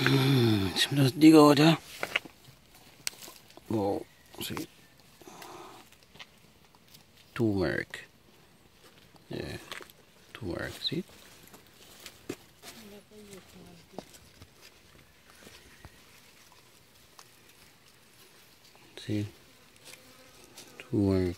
Hmm, Sebelah tiga aja. Oh, see. Turmeric. Yeah, turmeric, see? See? Turmeric.